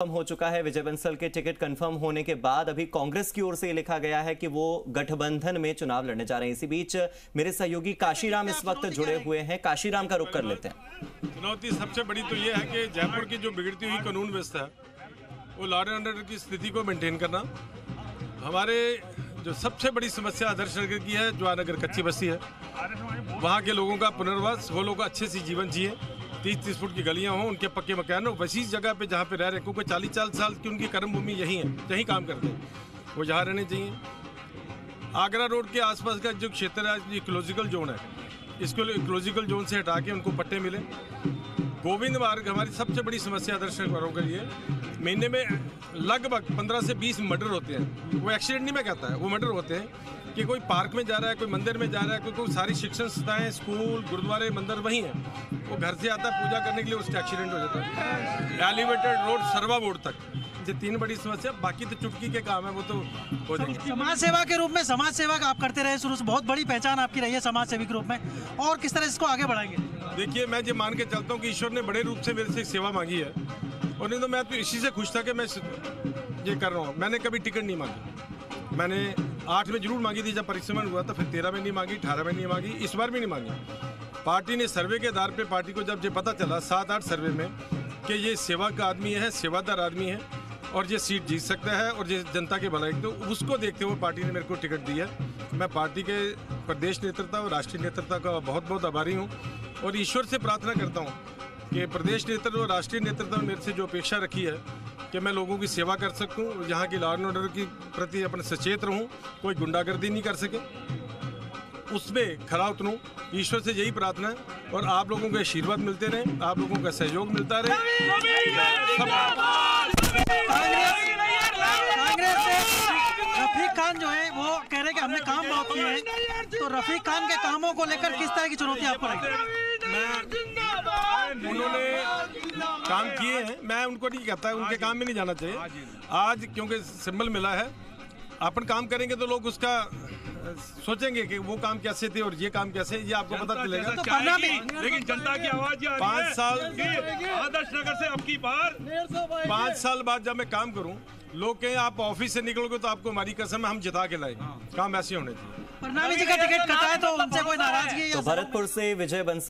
Confirm हो चुका है। विजय बंसल के टिकट कंफर्म होने के बाद अभी कांग्रेस की ओर से लिखा गया है कि वो गठबंधन में चुनाव लड़ने जा रहे हैं। इसी बीच मेरे सहयोगी काशीराम इस वक्त जुड़े हुए हैं। काशीराम का रुख कर लेते हैं। चुनौती सबसे बड़ी तो ये है कि जयपुर की जो बिगड़ती हुई कानून व्यवस्था है, वो लॉ एंड ऑर्डर की स्थिति को मेंटेन करना। हमारे जो सबसे बड़ी समस्या आदर्श नगर की है जो नगर कच्ची बस्ती है। वहाँ के लोगों का पुनर्वास, वो लोग अच्छे से जीवन जिए। तीस तीस फुट की गलियाँ हों, उनके पक्के मकान हो, वैसी जगह पे जहाँ पे रह रहे हैं, क्योंकि चालीस चालीस साल की उनकी कर्म भूमि यही है, यहीं काम करते हैं। वो यहाँ रहने चाहिए। आगरा रोड के आसपास का जो क्षेत्र है इकोलॉजिकल जोन है। इसको इकोलॉजिकल जोन से हटा के उनको पट्टे मिले। गोविंद मार्ग हमारी सबसे बड़ी समस्या दर्शकों के लिए, महीने में लगभग 15 से 20 मर्डर होते हैं। वो एक्सीडेंट नहीं मैं कहता है वो मर्डर होते हैं। कि कोई पार्क में जा रहा है कोई मंदिर में जा रहा है कोई कोई सारी शिक्षण संस्थाएँ स्कूल गुरुद्वारे मंदिर वही हैं। वो घर से आता है पूजा करने के लिए उसका एक्सीडेंट हो जाता है। एलिवेटेड रोड सर्वा बोर्ड तक। ये तीन बड़ी समस्या बाकी तो चुटकी के काम है वो तो हो जाएँगे। समाज सेवा के रूप में समाज सेवा आप करते रहे शुरू से बहुत बड़ी पहचान आपकी रही है समाज सेवी के रूप में। और किस तरह इसको आगे बढ़ाएँगे? देखिए मैं ये मान के चलता हूँ कि ईश्वर ने बड़े रूप से मेरे से सेवा मांगी है। और नहीं तो मैं तो इसी से खुश था कि मैं ये कर रहा हूँ। मैंने कभी टिकट नहीं मांगी। मैंने आठ में ज़रूर मांगी थी, जब परिश्रमण हुआ था फिर तेरह में नहीं मांगी, अठारह में नहीं मांगी, इस बार भी नहीं मांगी। पार्टी ने सर्वे के आधार पर पार्टी को जब ये पता चला, सात आठ सर्वे में, कि ये सेवा का आदमी है, सेवादार आदमी है, और ये सीट जीत सकता है, और ये जनता के भलाई तो उसको देखते हुए पार्टी ने मेरे को टिकट दी है। मैं पार्टी के प्रदेश नेतृत्व और राष्ट्रीय नेतृत्व का बहुत बहुत आभारी हूँ, और ईश्वर से प्रार्थना करता हूँ कि प्रदेश नेतृत्व और राष्ट्रीय नेतृत्व ने मेरे से जो अपेक्षा रखी है कि मैं लोगों की सेवा कर सकूँ, यहाँ की लॉ एंड ऑर्डर की प्रति अपने सचेत रहूँ, कोई गुंडागर्दी नहीं कर सके। उसमें खरा उतरूं, ईश्वर से यही प्रार्थना है और आप लोगों के आशीर्वाद मिलते रहे, आप लोगों का सहयोग मिलता रहे। रफीक खान जो है, वो कह रहे हैं कि हमने काम बहुत किए हैं। तो रफीक खान के कामों को लेकर किस तरह की चुनौती आप पर काम किए हैं। मैं उनको नहीं कहता उनके काम में नहीं जाना चाहिए। आज क्योंकि सिंबल मिला है। अपन काम करेंगे तो लोग उसका सोचेंगे कि वो काम कैसे थे और ये काम कैसे ये आपको पता चलेगा। तो भी लेकिन जनता की आवाज़ पाँच साल आदर्श नगर से अब की बार पाँच साल बाद जब मैं काम करूँ लोग कहें आप ऑफ़िस से निकलोगे तो आपको हमारी कसम हम जिता के लाएँगे। हाँ। काम ऐसे होने चाहिए। जी का टिकट कटा है तो उनसे कोई नाराज़गी तो भरतपुर से विजय बंस